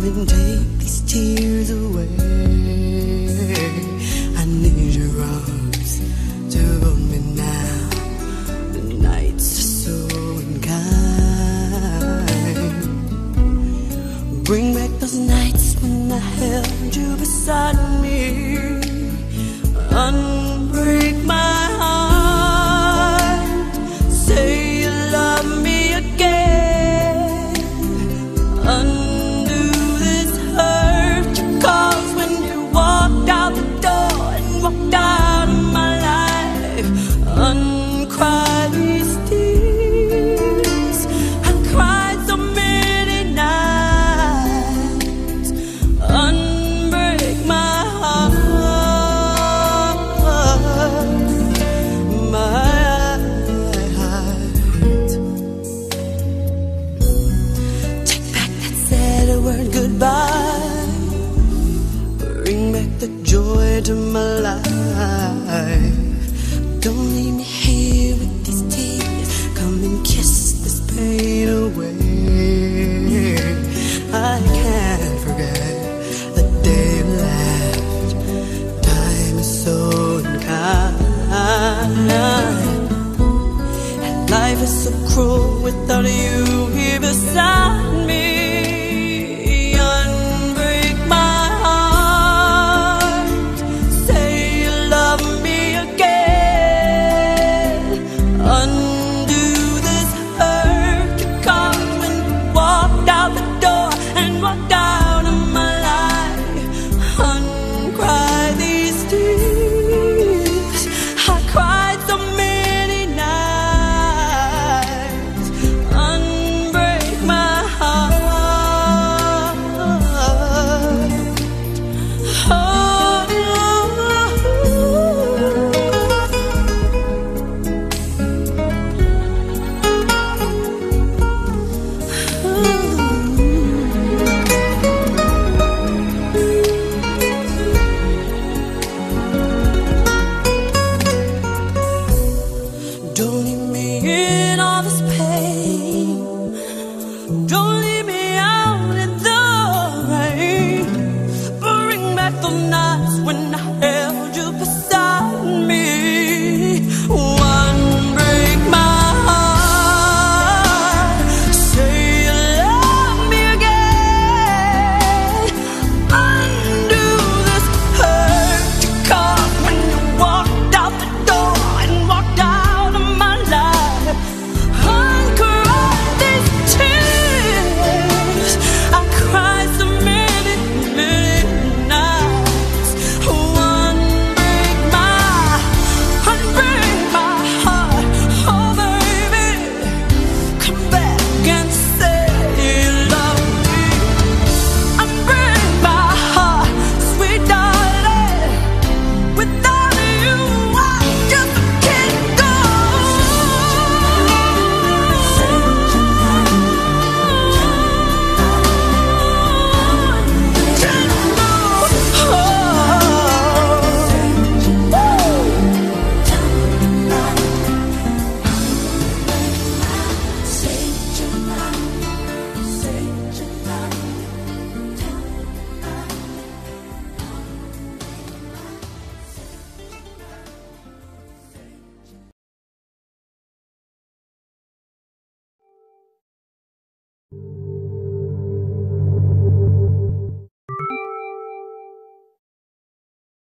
take these tears away. I need your arms to hold me now. The nights are so unkind. Bring back those nights when I held you beside me. Un goodbye. Bring back the joy to my life. Don't leave me leave me out in the rain. Bring back the night.